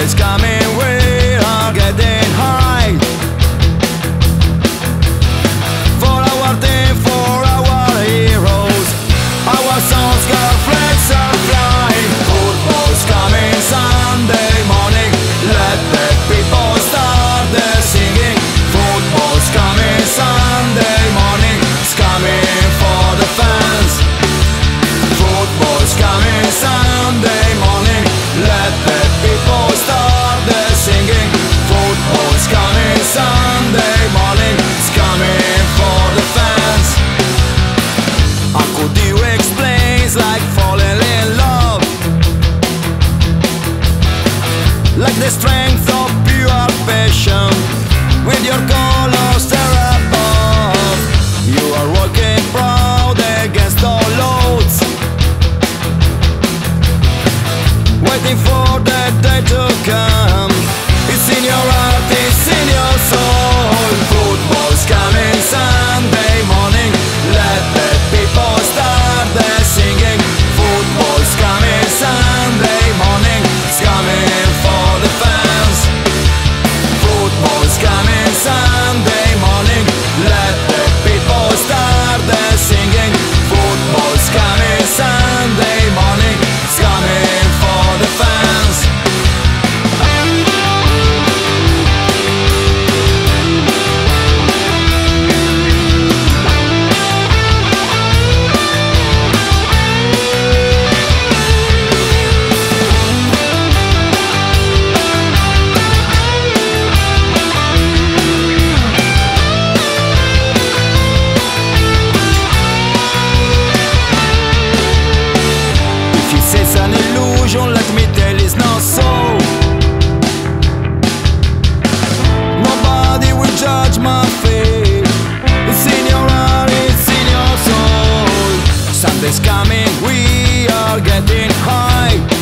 It's coming. coming, we are getting high.